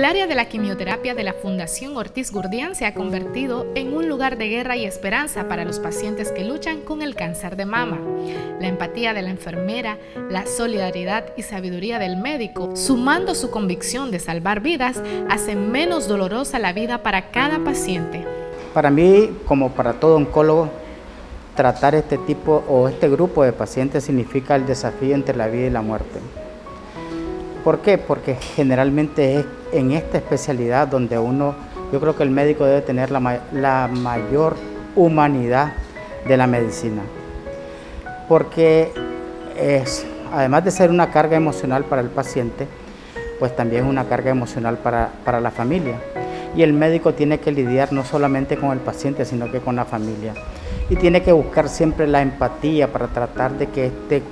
El área de la quimioterapia de la Fundación Ortiz Gurdian se ha convertido en un lugar de guerra y esperanza para los pacientes que luchan con el cáncer de mama. La empatía de la enfermera, la solidaridad y sabiduría del médico, sumando su convicción de salvar vidas, hacen menos dolorosa la vida para cada paciente. Para mí, como para todo oncólogo, tratar este tipo o este grupo de pacientes significa el desafío entre la vida y la muerte. ¿Por qué? Porque generalmente es en esta especialidad donde uno, yo creo que el médico debe tener la, mayor humanidad de la medicina. Porque es, además de ser una carga emocional para el paciente, pues también es una carga emocional para, para la familia. Y el médico tiene que lidiar no solamente con el paciente, sino que con la familia. Y tiene que buscar siempre la empatía para tratar de que este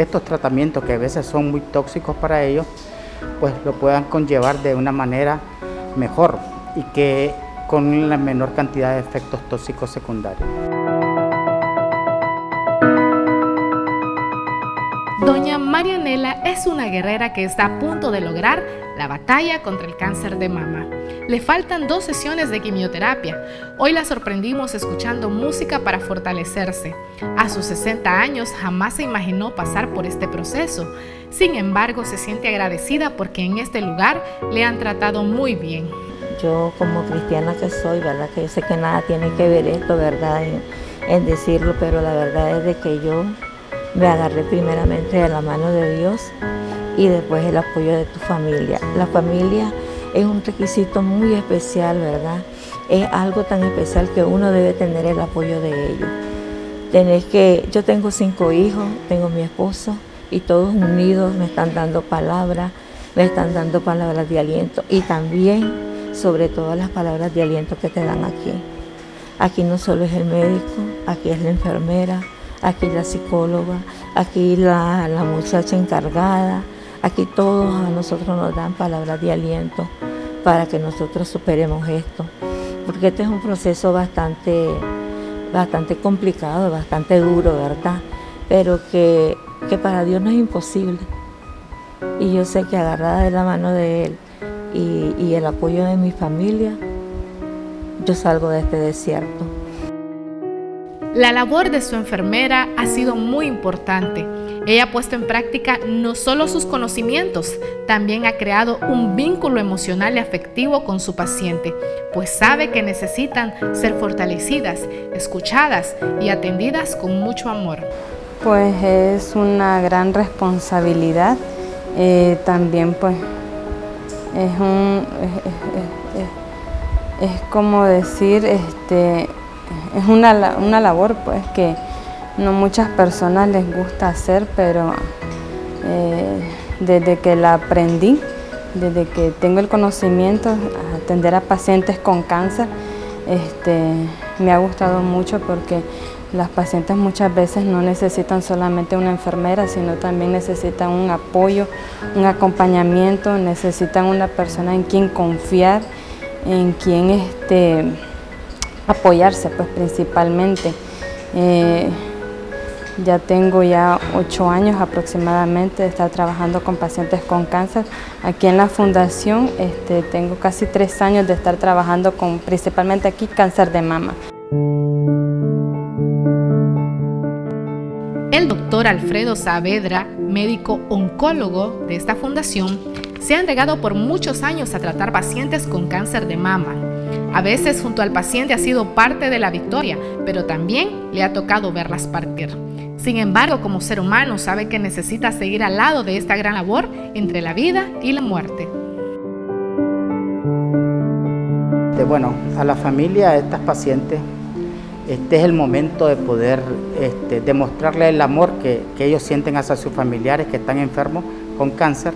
estos tratamientos que a veces son muy tóxicos para ellos, pues lo puedan conllevar de una manera mejor y que con la menor cantidad de efectos tóxicos secundarios. Doña Marianela es una guerrera que está a punto de lograr la batalla contra el cáncer de mama. Le faltan dos sesiones de quimioterapia. Hoy la sorprendimos escuchando música para fortalecerse. A sus 60 años jamás se imaginó pasar por este proceso. Sin embargo, se siente agradecida porque en este lugar le han tratado muy bien. Yo como cristiana que soy, ¿verdad? Que sé que nada tiene que ver esto, ¿verdad? En decirlo, pero la verdad es de que yo me agarré primeramente de la mano de Dios y después el apoyo de tu familia. La familia es un requisito muy especial, ¿verdad? Es algo tan especial que uno debe tener el apoyo de ellos. Tenés que, yo tengo cinco hijos, tengo mi esposo y todos unidos me están dando palabras, me están dando palabras de aliento y también sobre todas las palabras de aliento que te dan aquí. Aquí no solo es el médico, aquí es la enfermera, aquí la psicóloga, aquí la, la muchacha encargada, aquí todos a nosotros nos dan palabras de aliento para que nosotros superemos esto. Porque este es un proceso bastante, bastante complicado, bastante duro, ¿verdad? Pero que, para Dios no es imposible. Y yo sé que agarrada de la mano de Él y, y el apoyo de mi familia, yo salgo de este desierto. La labor de su enfermera ha sido muy importante ella ha puesto en práctica no solo sus conocimientos, también ha creado un vínculo emocional y afectivo con su paciente, pues sabe que necesitan ser fortalecidas, escuchadas y atendidas con mucho amor. Pues es una gran responsabilidad, eh, también pues es un, es, como decir, este, es una, una labor pues que no muchas personas les gusta hacer, pero eh, desde que la aprendí, desde que tengo el conocimiento, atender a pacientes con cáncer, este, me ha gustado mucho porque las pacientes muchas veces no necesitan solamente una enfermera, sino también necesitan un apoyo, un acompañamiento, necesitan una persona en quien confiar, en quien este, apoyarse pues principalmente. Eh, ya tengo ya ocho años aproximadamente de estar trabajando con pacientes con cáncer. Aquí en la fundación este, tengo casi tres años de estar trabajando con principalmente aquí cáncer de mama. El doctor Alfredo Saavedra, médico oncólogo de esta fundación, se ha entregado por muchos años a tratar pacientes con cáncer de mama. A veces junto al paciente ha sido parte de la victoria, pero también le ha tocado verlas partir. Sin embargo, como ser humano sabe que necesita seguir al lado de esta gran labor entre la vida y la muerte. Bueno, a la familia de estas pacientes, este es el momento de poder este, demostrarle el amor que, ellos sienten hacia sus familiares que están enfermos con cáncer,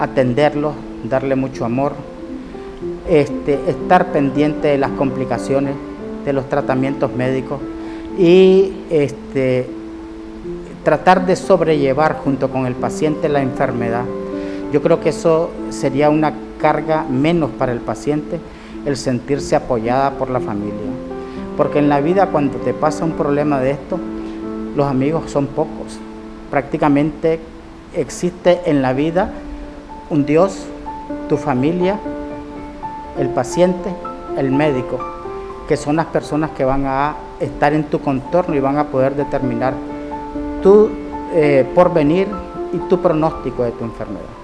atenderlos, darle mucho amor, este, estar pendiente de las complicaciones, de los tratamientos médicos y este, tratar de sobrellevar junto con el paciente la enfermedad. Yo creo que eso sería una carga menos para el paciente, el sentirse apoyada por la familia. Porque en la vida cuando te pasa un problema de esto, los amigos son pocos. Prácticamente existe en la vida un Dios tu familia, el paciente, el médico, que son las personas que van a estar en tu contorno y van a poder determinar tu eh, porvenir y tu pronóstico de tu enfermedad.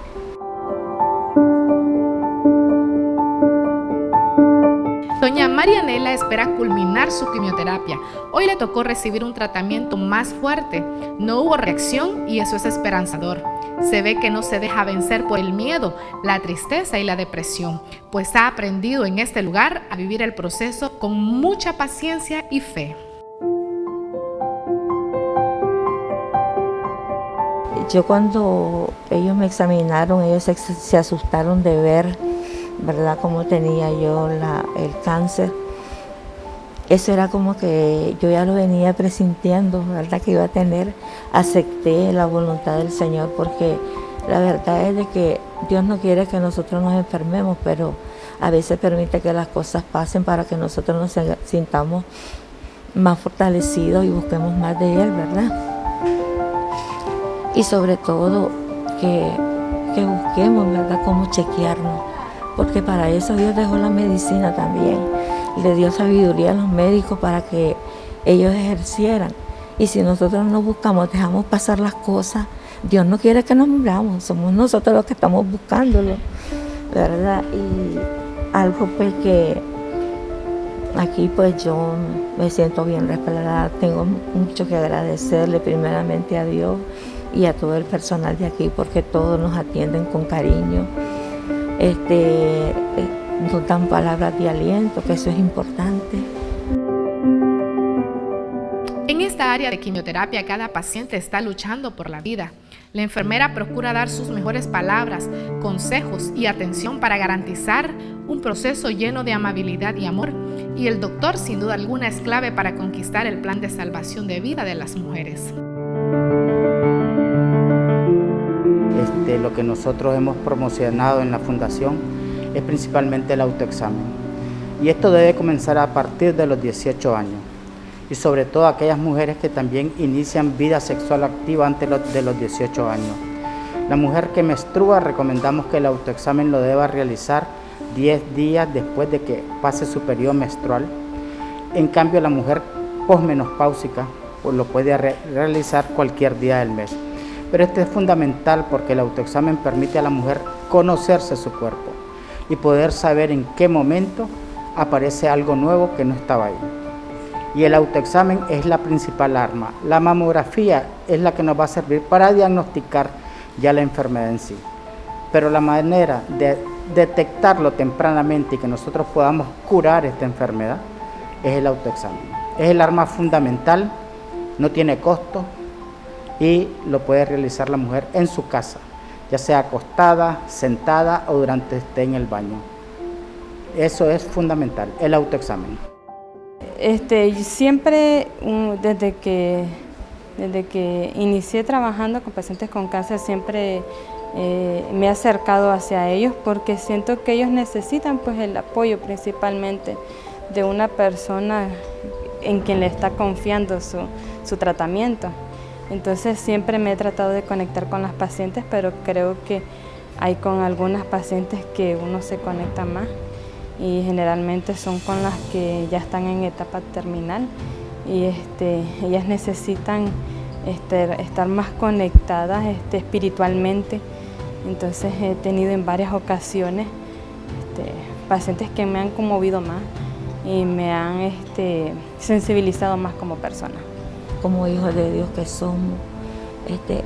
Doña Marianela espera culminar su quimioterapia. Hoy le tocó recibir un tratamiento más fuerte. No hubo reacción y eso es esperanzador. Se ve que no se deja vencer por el miedo, la tristeza y la depresión, pues ha aprendido en este lugar a vivir el proceso con mucha paciencia y fe. Yo cuando ellos me examinaron, ellos se, asustaron de ver ¿verdad? Cómo tenía yo el cáncer. Eso era como que yo ya lo venía presintiendo, ¿verdad? Que iba a tener. Acepté la voluntad del Señor porque la verdad es de que Dios no quiere que nosotros nos enfermemos, pero a veces permite que las cosas pasen para que nosotros nos sintamos más fortalecidos y busquemos más de Él, ¿verdad? Y sobre todo que, que busquemos, ¿verdad?, cómo chequearnos porque para eso Dios dejó la medicina también. Le dio sabiduría a los médicos para que ellos ejercieran. Y si nosotros no buscamos, dejamos pasar las cosas, Dios no quiere que nos muramos, somos nosotros los que estamos buscándolo, ¿verdad? Y algo pues que aquí pues yo me siento bien respaldada, tengo mucho que agradecerle primeramente a Dios y a todo el personal de aquí porque todos nos atienden con cariño este, nos dan palabras de aliento, que eso es importante. En esta área de quimioterapia cada paciente está luchando por la vida. La enfermera procura dar sus mejores palabras, consejos y atención para garantizar un proceso lleno de amabilidad y amor. Y el doctor sin duda alguna es clave para conquistar el plan de salvación de vida de las mujeres. Este, lo que nosotros hemos promocionado en la fundación es principalmente el autoexamen. Y esto debe comenzar a partir de los 18 años. Y sobre todo aquellas mujeres que también inician vida sexual activa antes de los 18 años. La mujer que menstrua recomendamos que el autoexamen lo deba realizar 10 días después de que pase su periodo menstrual. En cambio, la mujer posmenopáusica pues, lo puede realizar cualquier día del mes. Pero este es fundamental porque el autoexamen permite a la mujer conocerse su cuerpo y poder saber en qué momento aparece algo nuevo que no estaba ahí. Y el autoexamen es la principal arma. La mamografía es la que nos va a servir para diagnosticar ya la enfermedad en sí. Pero la manera de detectarlo tempranamente y que nosotros podamos curar esta enfermedad es el autoexamen. Es el arma fundamental, no tiene costo, y lo puede realizar la mujer en su casa, ya sea acostada, sentada o durante esté en el baño. Eso es fundamental, el autoexamen. Este, siempre desde que, desde que inicié trabajando con pacientes con cáncer, siempre eh, me he acercado hacia ellos porque siento que ellos necesitan pues el apoyo principalmente de una persona en quien le está confiando su, su tratamiento. Entonces siempre me he tratado de conectar con las pacientes, pero creo que hay con algunas pacientes que uno se conecta más y generalmente son con las que ya están en etapa terminal y este, ellas necesitan este, estar más conectadas este, espiritualmente. Entonces he tenido en varias ocasiones pacientes que me han conmovido más y me han sensibilizado más como persona como hijos de Dios que somos, este,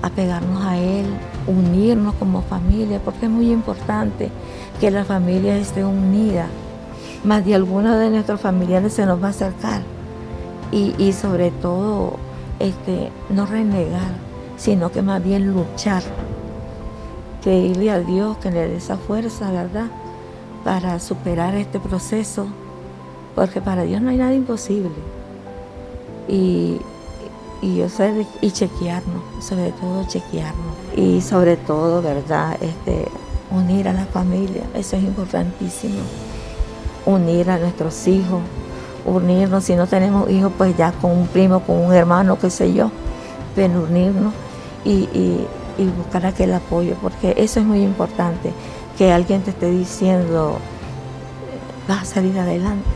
apegarnos a Él, unirnos como familia, porque es muy importante que la familia esté unida. Más de algunos de nuestros familiares se nos va a acercar y, sobre todo este, no renegar, sino que más bien luchar, pedirle a Dios que le dé esa fuerza, ¿verdad? Para superar este proceso, porque para Dios no hay nada imposible y, y yo sé, y chequearnos, sobre todo chequearnos. Y sobre todo, ¿verdad? Este, unir a la familia, eso es importantísimo. Unir a nuestros hijos, unirnos, si no tenemos hijos, pues ya con un primo, con un hermano, qué sé yo, pero unirnos y, y buscar aquel apoyo, porque eso es muy importante, que alguien te esté diciendo, vas a salir adelante,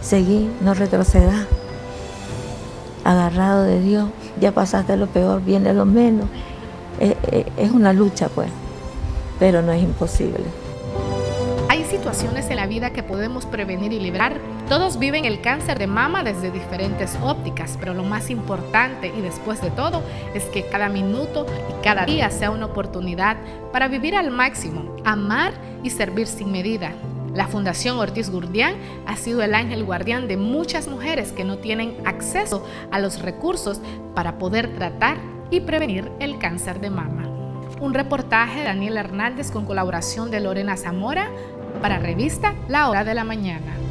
seguí, no retrocedas, agarrado de Dios, ya pasaste lo peor, viene lo menos. Eh, eh, es una lucha, pues, pero no es imposible. Hay situaciones en la vida que podemos prevenir y librar. Todos viven el cáncer de mama desde diferentes ópticas, pero lo más importante y después de todo es que cada minuto y cada día sea una oportunidad para vivir al máximo, amar y servir sin medida. La Fundación Ortiz Gurdián ha sido el ángel guardián de muchas mujeres que no tienen acceso a los recursos para poder tratar y prevenir el cáncer de mama. Un reportaje de Daniel Hernández con colaboración de Lorena Zamora para revista La Hora de la Mañana.